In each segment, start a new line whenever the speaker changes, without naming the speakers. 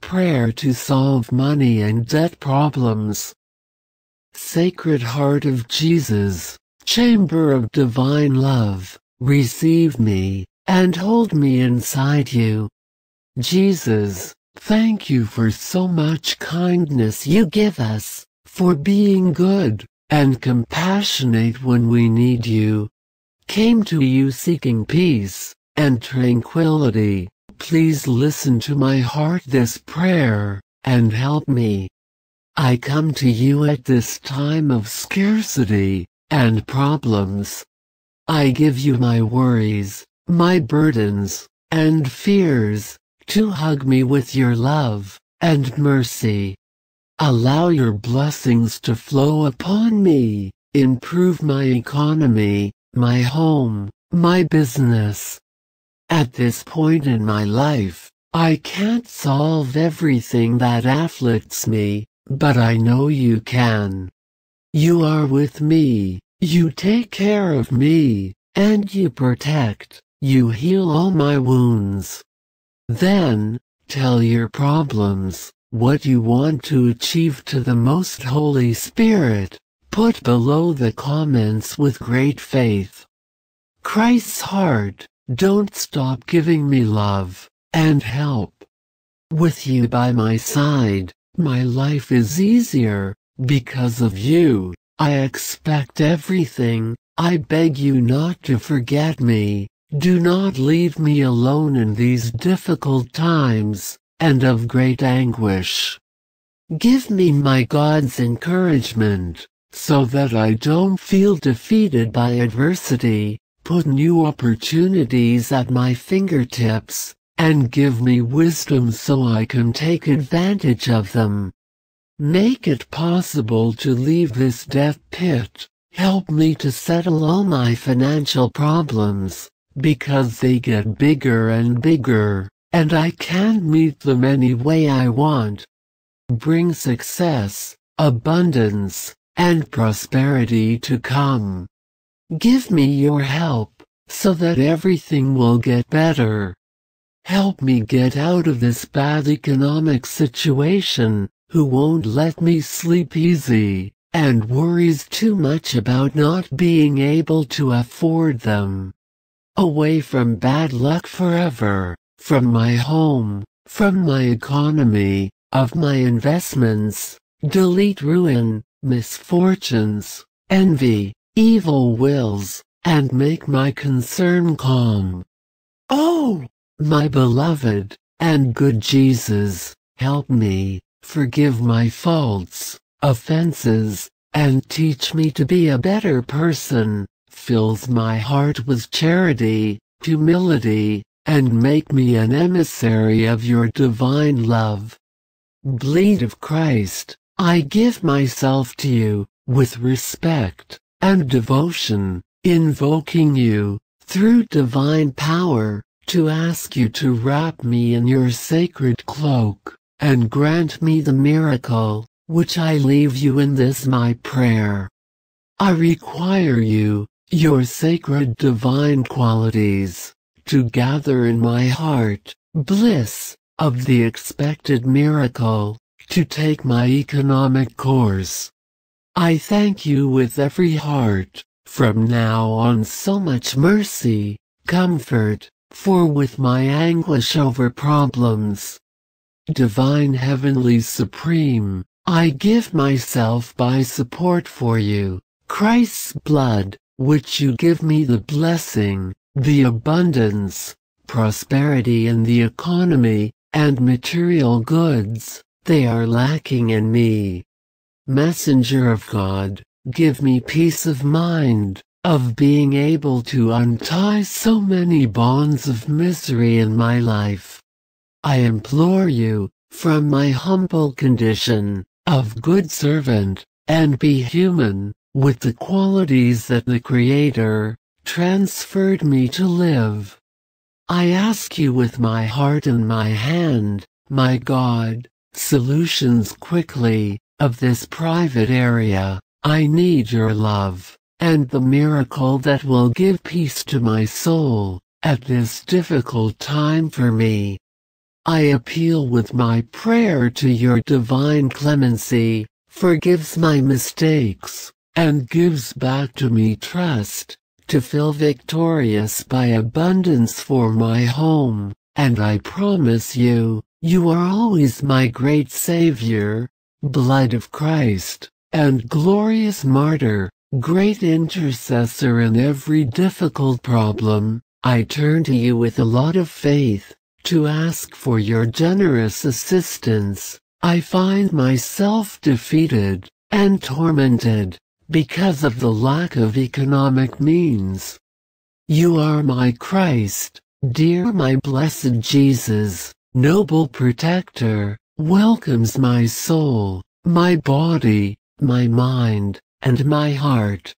prayer to solve money and debt problems. Sacred Heart of Jesus, Chamber of Divine Love, receive me, and hold me inside you. Jesus, thank you for so much kindness you give us, for being good, and compassionate when we need you. Came to you seeking peace, and tranquility. Please listen to my heart this prayer, and help me. I come to you at this time of scarcity, and problems. I give you my worries, my burdens, and fears, to hug me with your love, and mercy. Allow your blessings to flow upon me, improve my economy, my home, my business. At this point in my life, I can't solve everything that afflicts me, but I know you can. You are with me, you take care of me, and you protect, you heal all my wounds. Then, tell your problems, what you want to achieve to the Most Holy Spirit, put below the comments with great faith. Christ's heart, don't stop giving me love and help. With you by my side, my life is easier, because of you. I expect everything, I beg you not to forget me, do not leave me alone in these difficult times and of great anguish. Give me my God's encouragement, so that I don't feel defeated by adversity, put new opportunities at my fingertips, and give me wisdom so I can take advantage of them. Make it possible to leave this death pit, help me to settle all my financial problems, because they get bigger and bigger and I can't meet them any way I want. Bring success, abundance, and prosperity to come. Give me your help, so that everything will get better. Help me get out of this bad economic situation, who won't let me sleep easy, and worries too much about not being able to afford them. Away from bad luck forever from my home, from my economy, of my investments, delete ruin, misfortunes, envy, evil wills, and make my concern calm. Oh, my beloved and good Jesus, help me, forgive my faults, offenses, and teach me to be a better person, fills my heart with charity, humility, and make me an emissary of your divine love. Bleed of Christ, I give myself to you, with respect and devotion, invoking you, through divine power, to ask you to wrap me in your sacred cloak, and grant me the miracle, which I leave you in this my prayer. I require you, your sacred divine qualities, to gather in my heart, bliss, of the expected miracle, to take my economic course. I thank you with every heart, from now on so much mercy, comfort, for with my anguish over problems. Divine Heavenly Supreme, I give myself by support for you, Christ's blood, which you give me the blessing, the abundance, prosperity in the economy, and material goods, they are lacking in me. Messenger of God, give me peace of mind, of being able to untie so many bonds of misery in my life. I implore you, from my humble condition, of good servant, and be human, with the qualities that the Creator, transferred me to live. I ask you with my heart and my hand, my God, solutions quickly, of this private area. I need your love, and the miracle that will give peace to my soul, at this difficult time for me. I appeal with my prayer to your divine clemency, forgives my mistakes, and gives back to me trust, to feel victorious by abundance for my home, and I promise you, you are always my great Savior, blood of Christ, and glorious martyr, great intercessor in every difficult problem, I turn to you with a lot of faith, to ask for your generous assistance. I find myself defeated and tormented because of the lack of economic means. You are my Christ, dear my blessed Jesus, noble protector, welcomes my soul, my body, my mind, and my heart.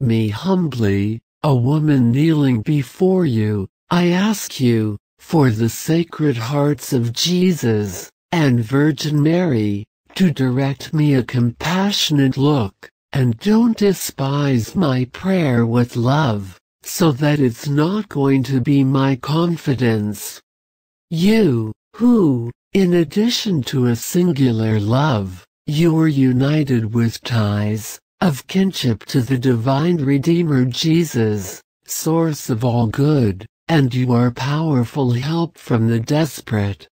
Me humbly, a woman kneeling before you, I ask you, for the sacred hearts of Jesus and Virgin Mary, to direct me a compassionate look, and don't despise my prayer with love, so that it's not going to be my confidence. You, who, in addition to a singular love, you are united with ties of kinship to the divine Redeemer Jesus, source of all good, and you are powerful help from the desperate.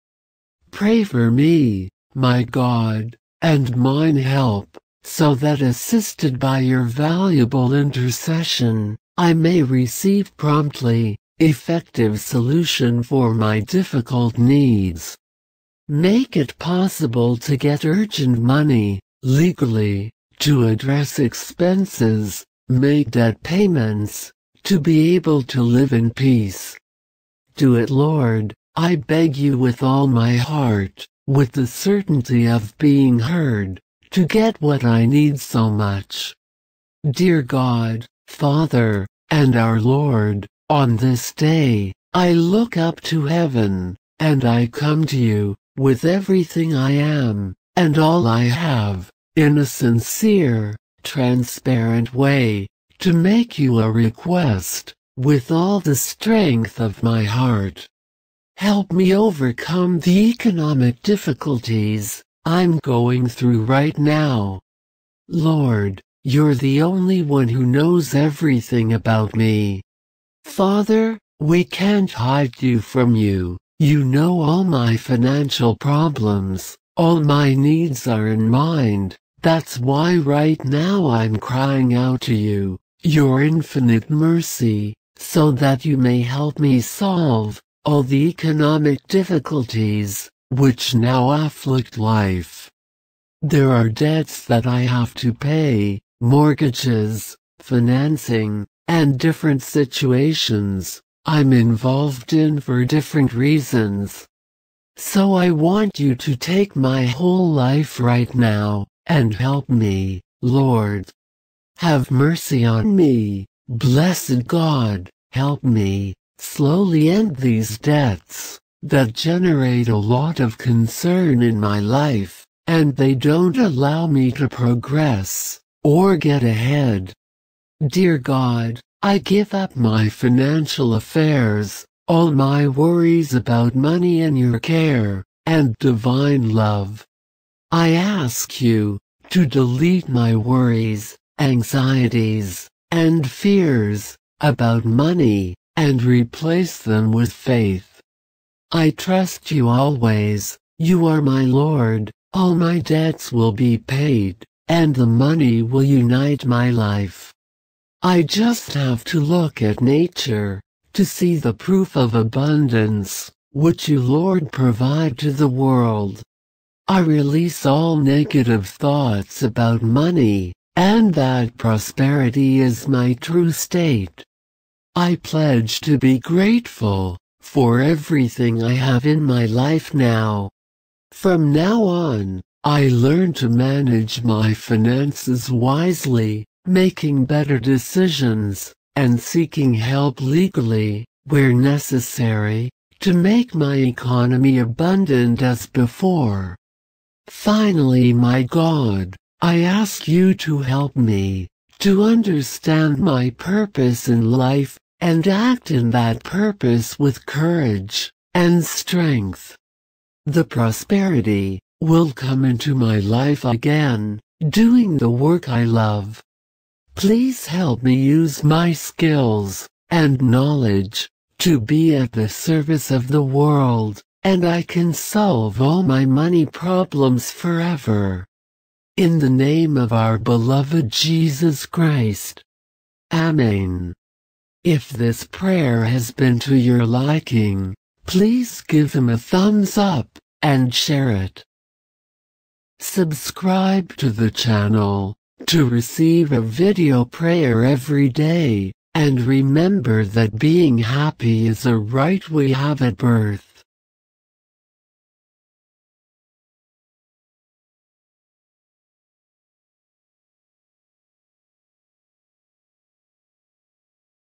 Pray for me, my God, and mine help, so that assisted by your valuable intercession, I may receive promptly, effective solution for my difficult needs. Make it possible to get urgent money, legally, to address expenses, make debt payments, to be able to live in peace. Do it, Lord, I beg you with all my heart, with the certainty of being heard, to get what I need so much. Dear God, Father, and our Lord, on this day, I look up to heaven, and I come to you, with everything I am, and all I have, in a sincere, transparent way, to make you a request, with all the strength of my heart. Help me overcome the economic difficulties I'm going through right now. Lord, you're the only one who knows everything about me. Father, we can't hide you from you. You know all my financial problems, all my needs are in mind. That's why right now I'm crying out to you your infinite mercy, so that you may help me solve all the economic difficulties which now afflict life. There are debts that I have to pay, mortgages, financing, and different situations I'm involved in for different reasons. So I want you to take my whole life right now and help me, Lord. Have mercy on me, blessed God, help me, slowly end these debts, that generate a lot of concern in my life, and they don't allow me to progress, or get ahead. Dear God, I give up my financial affairs, all my worries about money in your care, and divine love. I ask you, to delete my worries, anxieties, and fears about money and replace them with faith. I trust you always, you are my Lord, all my debts will be paid, and the money will unite my life. I just have to look at nature, to see the proof of abundance, which you Lord provide to the world. I release all negative thoughts about money, and that prosperity is my true state. I pledge to be grateful for everything I have in my life now. From now on, I learn to manage my finances wisely, making better decisions, and seeking help legally, where necessary, to make my economy abundant as before. Finally, my God, I ask you to help me to understand my purpose in life and act in that purpose with courage and strength. the prosperity will come into my life again, doing the work I love. Please help me use my skills and knowledge to be at the service of the world, and I can solve all my money problems forever. In the name of our beloved Jesus Christ. Amen. If this prayer has been to your liking, please give him a thumbs up and share it. Subscribe to the channel to receive a video prayer every day, and remember that being happy is a right we have at birth.